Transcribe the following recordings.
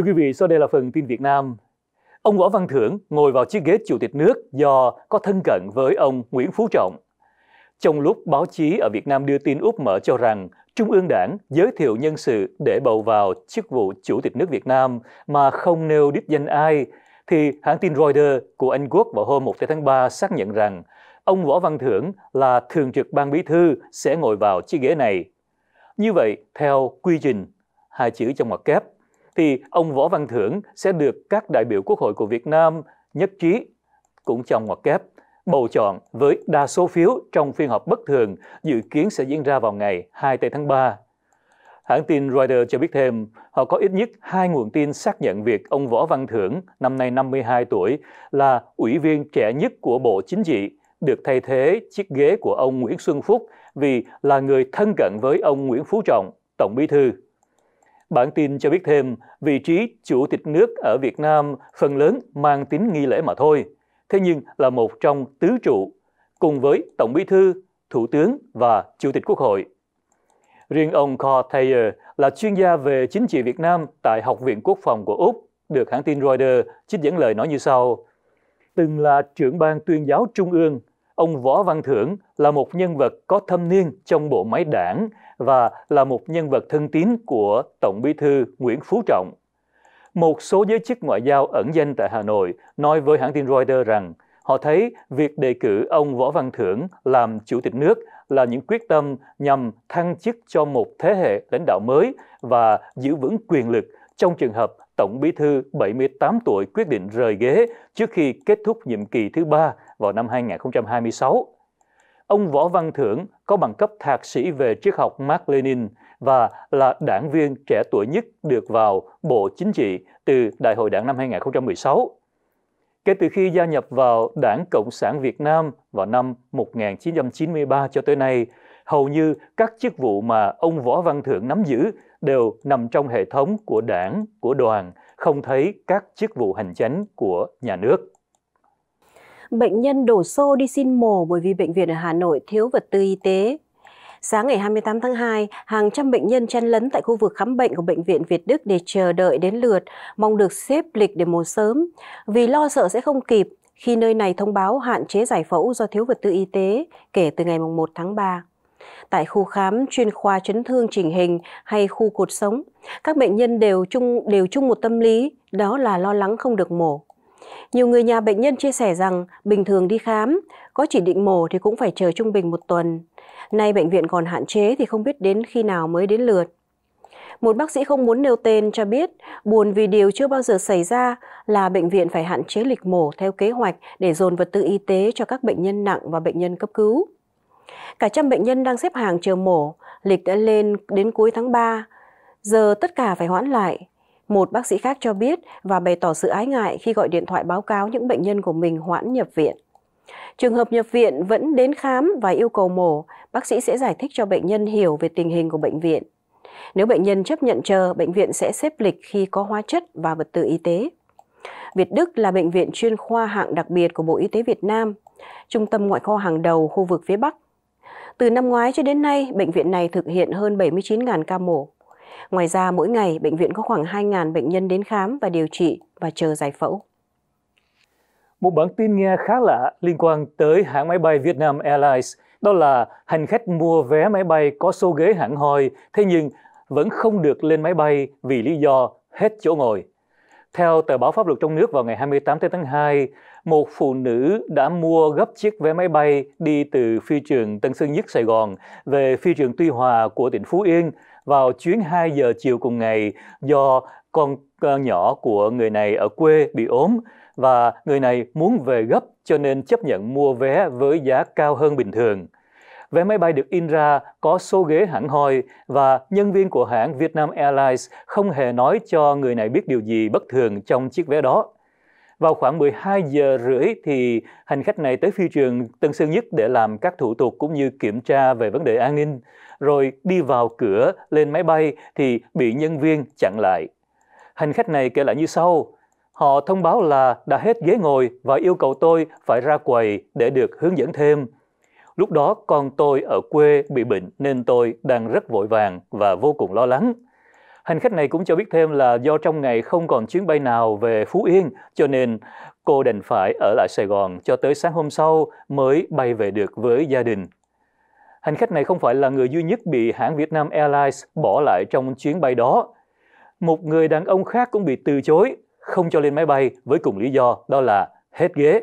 Thưa quý vị, sau đây là phần tin Việt Nam. Ông Võ Văn Thưởng ngồi vào chiếc ghế chủ tịch nước do có thân cận với ông Nguyễn Phú Trọng. Trong lúc báo chí ở Việt Nam đưa tin úp mở cho rằng Trung ương Đảng giới thiệu nhân sự để bầu vào chức vụ chủ tịch nước Việt Nam mà không nêu đích danh ai, thì hãng tin Reuters của Anh Quốc vào hôm 1 tháng 3 xác nhận rằng ông Võ Văn Thưởng là thường trực ban bí thư sẽ ngồi vào chiếc ghế này. Như vậy, theo quy trình, hai chữ trong ngoặc kép, thì ông Võ Văn Thưởng sẽ được các đại biểu Quốc hội của Việt Nam nhất trí, cũng trong ngoặc kép, bầu chọn với đa số phiếu trong phiên họp bất thường dự kiến sẽ diễn ra vào ngày 2 tháng 3. Hãng tin Reuters cho biết thêm, họ có ít nhất hai nguồn tin xác nhận việc ông Võ Văn Thưởng, năm nay 52 tuổi, là ủy viên trẻ nhất của Bộ Chính trị, được thay thế chiếc ghế của ông Nguyễn Xuân Phúc vì là người thân cận với ông Nguyễn Phú Trọng, Tổng Bí thư. Bản tin cho biết thêm, vị trí chủ tịch nước ở Việt Nam phần lớn mang tính nghi lễ mà thôi, thế nhưng là một trong tứ trụ, cùng với Tổng Bí thư, Thủ tướng và Chủ tịch Quốc hội. Riêng ông Carl Thayer là chuyên gia về chính trị Việt Nam tại Học viện Quốc phòng của Úc, được hãng tin Reuters trích dẫn lời nói như sau. Từng là trưởng ban tuyên giáo trung ương, ông Võ Văn Thưởng là một nhân vật có thâm niên trong bộ máy đảng và là một nhân vật thân tín của Tổng bí thư Nguyễn Phú Trọng. Một số giới chức ngoại giao ẩn danh tại Hà Nội nói với hãng tin Reuters rằng họ thấy việc đề cử ông Võ Văn Thưởng làm chủ tịch nước là những quyết tâm nhằm thăng chức cho một thế hệ lãnh đạo mới và giữ vững quyền lực trong trường hợp Tổng bí thư 78 tuổi quyết định rời ghế trước khi kết thúc nhiệm kỳ thứ ba vào năm 2026. Ông Võ Văn Thưởng có bằng cấp thạc sĩ về triết học Mark Lenin và là đảng viên trẻ tuổi nhất được vào Bộ Chính trị từ Đại hội Đảng năm 2016. Kể từ khi gia nhập vào Đảng Cộng sản Việt Nam vào năm 1993 cho tới nay, hầu như các chức vụ mà ông Võ Văn Thưởng nắm giữ đều nằm trong hệ thống của đảng, của đoàn, không thấy các chức vụ hành chánh của nhà nước bệnh nhân đổ xô đi xin mổ bởi vì bệnh viện ở Hà Nội thiếu vật tư y tế. Sáng ngày 28 tháng 2, hàng trăm bệnh nhân chen lấn tại khu vực khám bệnh của Bệnh viện Việt Đức để chờ đợi đến lượt, mong được xếp lịch để mổ sớm. Vì lo sợ sẽ không kịp khi nơi này thông báo hạn chế giải phẫu do thiếu vật tư y tế kể từ ngày 1 tháng 3. Tại khu khám chuyên khoa chấn thương chỉnh hình hay khu cột sống, các bệnh nhân đều chung đều chung một tâm lý, đó là lo lắng không được mổ. Nhiều người nhà bệnh nhân chia sẻ rằng bình thường đi khám, có chỉ định mổ thì cũng phải chờ trung bình một tuần. Nay bệnh viện còn hạn chế thì không biết đến khi nào mới đến lượt. Một bác sĩ không muốn nêu tên cho biết buồn vì điều chưa bao giờ xảy ra là bệnh viện phải hạn chế lịch mổ theo kế hoạch để dồn vật tư y tế cho các bệnh nhân nặng và bệnh nhân cấp cứu. Cả trăm bệnh nhân đang xếp hàng chờ mổ, lịch đã lên đến cuối tháng 3. Giờ tất cả phải hoãn lại, một bác sĩ khác cho biết và bày tỏ sự ái ngại khi gọi điện thoại báo cáo những bệnh nhân của mình hoãn nhập viện. Trường hợp nhập viện vẫn đến khám và yêu cầu mổ, bác sĩ sẽ giải thích cho bệnh nhân hiểu về tình hình của bệnh viện. Nếu bệnh nhân chấp nhận chờ, bệnh viện sẽ xếp lịch khi có hóa chất và vật tư y tế. Việt Đức là bệnh viện chuyên khoa hạng đặc biệt của Bộ Y tế Việt Nam, trung tâm ngoại khoa hàng đầu khu vực phía Bắc. Từ năm ngoái cho đến nay, bệnh viện này thực hiện hơn 79.000 ca mổ. Ngoài ra, mỗi ngày, bệnh viện có khoảng 2.000 bệnh nhân đến khám và điều trị và chờ giải phẫu. Một bản tin nghe khá lạ liên quan tới hãng máy bay Vietnam Airlines, đó là hành khách mua vé máy bay có số ghế hẳn hoi, thế nhưng vẫn không được lên máy bay vì lý do hết chỗ ngồi. Theo tờ báo pháp luật trong nước vào ngày 28 tháng 2, một phụ nữ đã mua gấp chiếc vé máy bay đi từ phi trường Tân Sơn Nhất Sài Gòn về phi trường Tuy Hòa của tỉnh Phú Yên vào chuyến 2 giờ chiều cùng ngày do con nhỏ của người này ở quê bị ốm và người này muốn về gấp cho nên chấp nhận mua vé với giá cao hơn bình thường. Vé máy bay được in ra có số ghế hẳn hoi và nhân viên của hãng Vietnam Airlines không hề nói cho người này biết điều gì bất thường trong chiếc vé đó. Vào khoảng 12 giờ rưỡi thì hành khách này tới phi trường Tân Sơn Nhất để làm các thủ tục cũng như kiểm tra về vấn đề an ninh. Rồi đi vào cửa lên máy bay thì bị nhân viên chặn lại. Hành khách này kể lại như sau. Họ thông báo là đã hết ghế ngồi và yêu cầu tôi phải ra quầy để được hướng dẫn thêm. Lúc đó con tôi ở quê bị bệnh nên tôi đang rất vội vàng và vô cùng lo lắng. Hành khách này cũng cho biết thêm là do trong ngày không còn chuyến bay nào về Phú Yên, cho nên cô đành phải ở lại Sài Gòn cho tới sáng hôm sau mới bay về được với gia đình. Hành khách này không phải là người duy nhất bị hãng Vietnam Airlines bỏ lại trong chuyến bay đó. Một người đàn ông khác cũng bị từ chối, không cho lên máy bay với cùng lý do đó là hết ghế.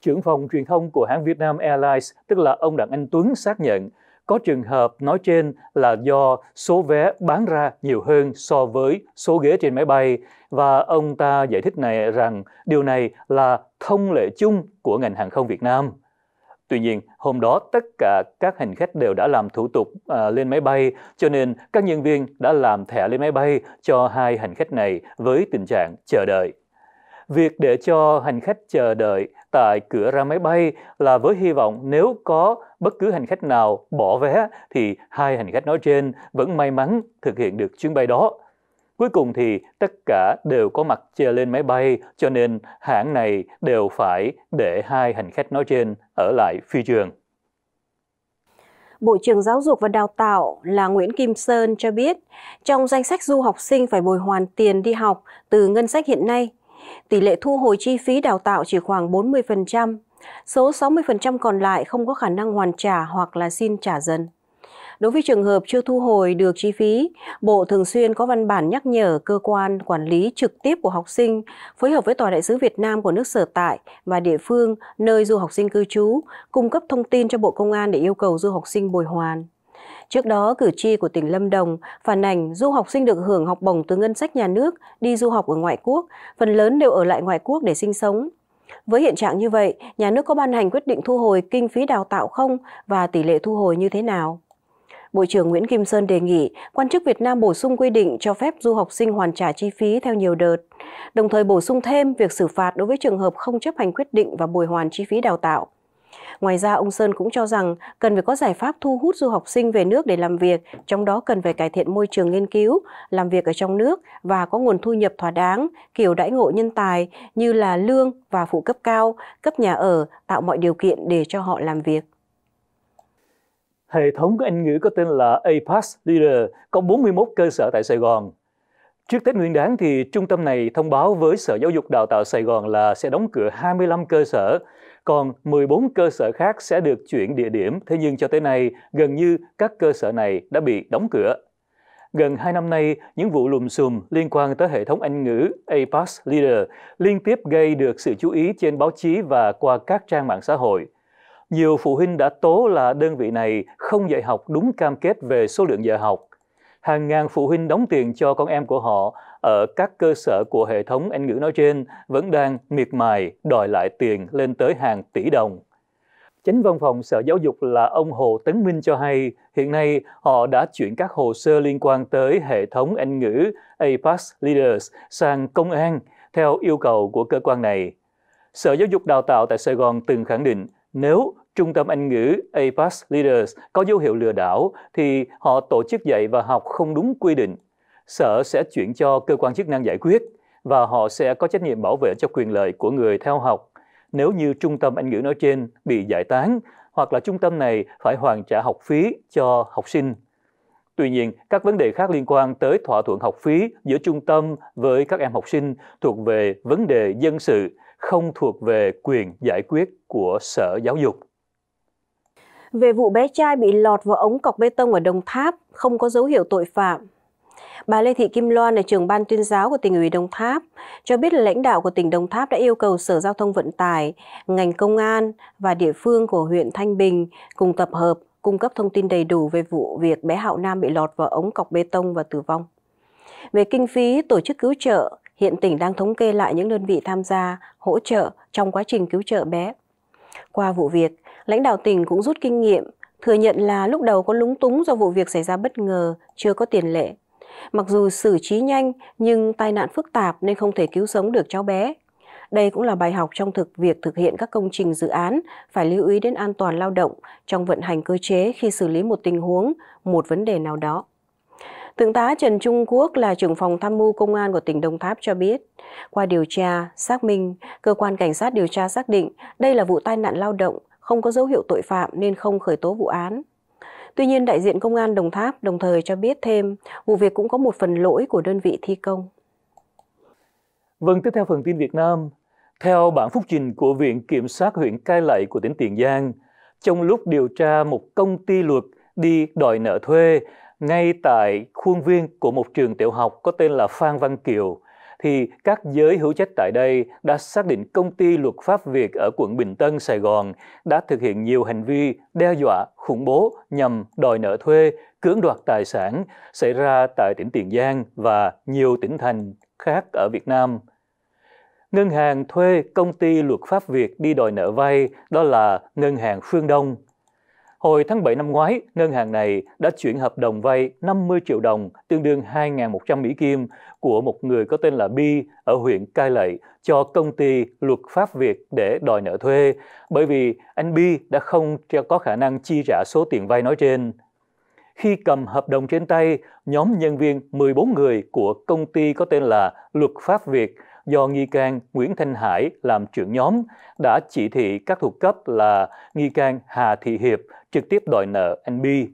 Trưởng phòng truyền thông của hãng Vietnam Airlines, tức là ông Đặng Anh Tuấn xác nhận có trường hợp nói trên là do số vé bán ra nhiều hơn so với số ghế trên máy bay và ông ta giải thích này rằng điều này là thông lệ chung của ngành hàng không Việt Nam. Tuy nhiên, hôm đó tất cả các hành khách đều đã làm thủ tục à, lên máy bay, cho nên các nhân viên đã làm thẻ lên máy bay cho hai hành khách này với tình trạng chờ đợi. Việc để cho hành khách chờ đợi tại cửa ra máy bay là với hy vọng nếu có bất cứ hành khách nào bỏ vé thì hai hành khách nói trên vẫn may mắn thực hiện được chuyến bay đó. Cuối cùng thì tất cả đều có mặt chờ lên máy bay cho nên hãng này đều phải để hai hành khách nói trên ở lại phi trường. Bộ trưởng Giáo dục và Đào tạo là Nguyễn Kim Sơn cho biết, trong danh sách du học sinh phải bồi hoàn tiền đi học từ ngân sách hiện nay, tỷ lệ thu hồi chi phí đào tạo chỉ khoảng 40%, số 60% còn lại không có khả năng hoàn trả hoặc là xin trả dần. Đối với trường hợp chưa thu hồi được chi phí, Bộ thường xuyên có văn bản nhắc nhở cơ quan quản lý trực tiếp của học sinh phối hợp với Tòa đại sứ Việt Nam của nước sở tại và địa phương nơi du học sinh cư trú, cung cấp thông tin cho Bộ Công an để yêu cầu du học sinh bồi hoàn. Trước đó, cử tri của tỉnh Lâm Đồng phản ảnh du học sinh được hưởng học bổng từ ngân sách nhà nước đi du học ở ngoại quốc, phần lớn đều ở lại ngoại quốc để sinh sống. Với hiện trạng như vậy, nhà nước có ban hành quyết định thu hồi kinh phí đào tạo không và tỷ lệ thu hồi như thế nào? Bộ trưởng Nguyễn Kim Sơn đề nghị quan chức Việt Nam bổ sung quy định cho phép du học sinh hoàn trả chi phí theo nhiều đợt, đồng thời bổ sung thêm việc xử phạt đối với trường hợp không chấp hành quyết định và bồi hoàn chi phí đào tạo. Ngoài ra, ông Sơn cũng cho rằng cần phải có giải pháp thu hút du học sinh về nước để làm việc, trong đó cần phải cải thiện môi trường nghiên cứu, làm việc ở trong nước và có nguồn thu nhập thỏa đáng, kiểu đãi ngộ nhân tài như là lương và phụ cấp cao, cấp nhà ở, tạo mọi điều kiện để cho họ làm việc. Hệ thống Anh ngữ có tên là APAS Leader có 41 cơ sở tại Sài Gòn. Trước Tết Nguyên đán thì trung tâm này thông báo với Sở Giáo dục Đào tạo Sài Gòn là sẽ đóng cửa 25 cơ sở, còn 14 cơ sở khác sẽ được chuyển địa điểm. Thế nhưng cho tới nay, gần như các cơ sở này đã bị đóng cửa. Gần 2 năm nay, những vụ lùm xùm liên quan tới hệ thống Anh ngữ APAS Leader liên tiếp gây được sự chú ý trên báo chí và qua các trang mạng xã hội. Nhiều phụ huynh đã tố là đơn vị này không dạy học đúng cam kết về số lượng giờ học. Hàng ngàn phụ huynh đóng tiền cho con em của họ ở các cơ sở của hệ thống Anh ngữ nói trên vẫn đang miệt mài đòi lại tiền lên tới hàng tỷ đồng. Chánh văn phòng Sở Giáo dục là ông Hồ Tấn Minh cho hay, hiện nay họ đã chuyển các hồ sơ liên quan tới hệ thống Anh ngữ APAS Leaders sang công an theo yêu cầu của cơ quan này. Sở Giáo dục Đào tạo tại Sài Gòn từng khẳng định nếu Trung tâm Anh ngữ APAS Leaders có dấu hiệu lừa đảo thì họ tổ chức dạy và học không đúng quy định. Sở sẽ chuyển cho cơ quan chức năng giải quyết và họ sẽ có trách nhiệm bảo vệ cho quyền lợi của người theo học nếu như trung tâm Anh ngữ nói trên bị giải tán hoặc là trung tâm này phải hoàn trả học phí cho học sinh. Tuy nhiên, các vấn đề khác liên quan tới thỏa thuận học phí giữa trung tâm với các em học sinh thuộc về vấn đề dân sự, không thuộc về quyền giải quyết của Sở Giáo dục về vụ bé trai bị lọt vào ống cọc bê tông ở Đồng Tháp không có dấu hiệu tội phạm. Bà Lê Thị Kim Loan là trưởng ban tuyên giáo của tỉnh ủy Đồng Tháp cho biết là lãnh đạo của tỉnh Đồng Tháp đã yêu cầu Sở Giao thông Vận tải, ngành công an và địa phương của huyện Thanh Bình cùng tập hợp cung cấp thông tin đầy đủ về vụ việc bé Hạo Nam bị lọt vào ống cọc bê tông và tử vong. Về kinh phí tổ chức cứu trợ, hiện tỉnh đang thống kê lại những đơn vị tham gia hỗ trợ trong quá trình cứu trợ bé. Qua vụ việc, lãnh đạo tỉnh cũng rút kinh nghiệm, thừa nhận là lúc đầu có lúng túng do vụ việc xảy ra bất ngờ, chưa có tiền lệ. Mặc dù xử trí nhanh nhưng tai nạn phức tạp nên không thể cứu sống được cháu bé. Đây cũng là bài học trong thực việc thực hiện các công trình dự án phải lưu ý đến an toàn lao động trong vận hành cơ chế khi xử lý một tình huống, một vấn đề nào đó. Thượng tá Trần Trung Quốc là trưởng phòng tham mưu công an của tỉnh Đồng Tháp cho biết, qua điều tra, xác minh, cơ quan cảnh sát điều tra xác định đây là vụ tai nạn lao động không có dấu hiệu tội phạm nên không khởi tố vụ án. Tuy nhiên, đại diện Công an Đồng Tháp đồng thời cho biết thêm vụ việc cũng có một phần lỗi của đơn vị thi công. Vâng, tiếp theo phần tin Việt Nam. Theo bản phúc trình của Viện Kiểm sát huyện Cai Lậy của tỉnh Tiền Giang, trong lúc điều tra một công ty luật đi đòi nợ thuê ngay tại khuôn viên của một trường tiểu học có tên là Phan Văn Kiều, thì các giới hữu trách tại đây đã xác định công ty luật pháp Việt ở quận Bình Tân, Sài Gòn đã thực hiện nhiều hành vi đe dọa, khủng bố nhằm đòi nợ thuê, cưỡng đoạt tài sản xảy ra tại tỉnh Tiền Giang và nhiều tỉnh thành khác ở Việt Nam. Ngân hàng thuê công ty luật pháp Việt đi đòi nợ vay đó là Ngân hàng Phương Đông Hồi tháng 7 năm ngoái, ngân hàng này đã chuyển hợp đồng vay 50 triệu đồng, tương đương 2.100 Mỹ Kim, của một người có tên là Bi ở huyện Cai Lậy cho công ty luật pháp Việt để đòi nợ thuê, bởi vì anh Bi đã không có khả năng chi trả số tiền vay nói trên. Khi cầm hợp đồng trên tay, nhóm nhân viên 14 người của công ty có tên là Luật pháp Việt do nghi can Nguyễn Thanh Hải làm trưởng nhóm đã chỉ thị các thuộc cấp là nghi can Hà Thị Hiệp trực tiếp đòi nợ anh Bi.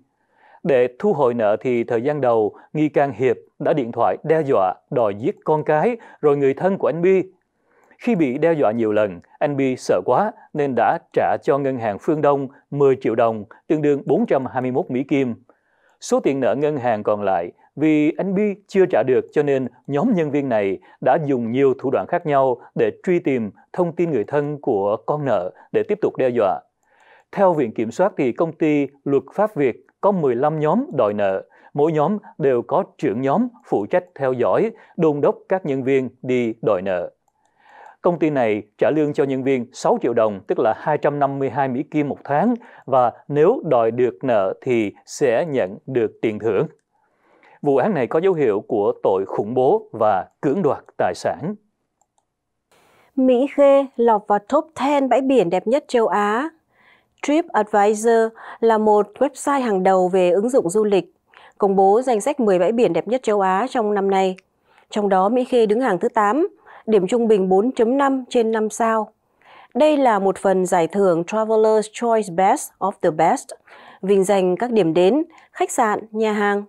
Để thu hồi nợ thì thời gian đầu, nghi can Hiệp đã điện thoại đe dọa đòi giết con cái rồi người thân của anh Bi. Khi bị đe dọa nhiều lần, anh Bi sợ quá nên đã trả cho ngân hàng Phương Đông 10 triệu đồng, tương đương 421 Mỹ Kim. Số tiền nợ ngân hàng còn lại vì anh Bi chưa trả được cho nên nhóm nhân viên này đã dùng nhiều thủ đoạn khác nhau để truy tìm thông tin người thân của con nợ để tiếp tục đe dọa. Theo Viện Kiểm soát thì công ty Luật pháp Việt có 15 nhóm đòi nợ, mỗi nhóm đều có trưởng nhóm phụ trách theo dõi, đôn đốc các nhân viên đi đòi nợ. Công ty này trả lương cho nhân viên 6 triệu đồng, tức là 252 Mỹ Kim một tháng, và nếu đòi được nợ thì sẽ nhận được tiền thưởng. Vụ án này có dấu hiệu của tội khủng bố và cưỡng đoạt tài sản. Mỹ Khê lọt vào top 10 bãi biển đẹp nhất châu Á. TripAdvisor là một website hàng đầu về ứng dụng du lịch, công bố danh sách 10 bãi biển đẹp nhất châu Á trong năm nay. Trong đó Mỹ Khê đứng hàng thứ 8, điểm trung bình 4.5 trên 5 sao. Đây là một phần giải thưởng Traveler's Choice Best of the Best, vinh danh các điểm đến, khách sạn, nhà hàng,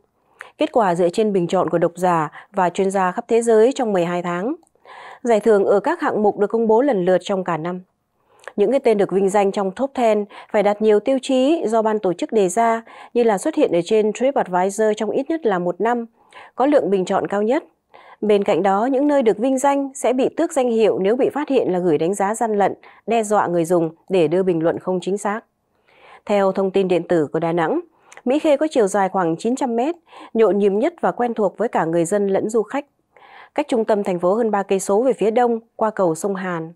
Kết quả dựa trên bình chọn của độc giả và chuyên gia khắp thế giới trong 12 tháng. Giải thưởng ở các hạng mục được công bố lần lượt trong cả năm. Những cái tên được vinh danh trong top 10 phải đạt nhiều tiêu chí do ban tổ chức đề ra như là xuất hiện ở trên TripAdvisor trong ít nhất là một năm, có lượng bình chọn cao nhất. Bên cạnh đó, những nơi được vinh danh sẽ bị tước danh hiệu nếu bị phát hiện là gửi đánh giá gian lận, đe dọa người dùng để đưa bình luận không chính xác. Theo thông tin điện tử của Đà Nẵng, Mỹ Khê có chiều dài khoảng 900 mét, nhộn nhịp nhất và quen thuộc với cả người dân lẫn du khách. Cách trung tâm thành phố hơn 3 cây số về phía đông qua cầu sông Hàn.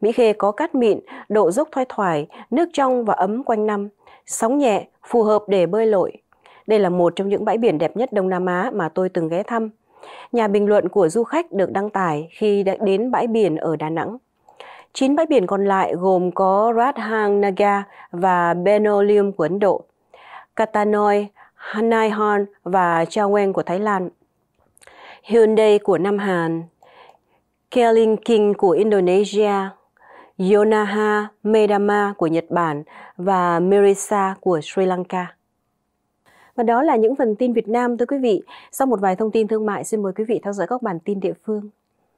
Mỹ Khê có cát mịn, độ dốc thoai thoải, nước trong và ấm quanh năm, sóng nhẹ, phù hợp để bơi lội. Đây là một trong những bãi biển đẹp nhất Đông Nam Á mà tôi từng ghé thăm. Nhà bình luận của du khách được đăng tải khi đã đến bãi biển ở Đà Nẵng. Chín bãi biển còn lại gồm có Radhang Naga và Benolium của Ấn Độ. Katanoi, Naihon và Chawen của Thái Lan, Hyundai của Nam Hàn, King của Indonesia, Yonaha Medama của Nhật Bản và Merisa của Sri Lanka. Và đó là những phần tin Việt Nam thưa quý vị. Sau một vài thông tin thương mại, xin mời quý vị theo dõi các bản tin địa phương.